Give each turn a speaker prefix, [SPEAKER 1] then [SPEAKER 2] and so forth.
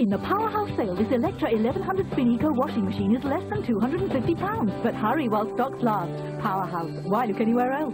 [SPEAKER 1] In the Powerhouse sale, this Electra 1100 Spin Eco washing machine is less than £250. But hurry while stocks last. Powerhouse. Why look anywhere else?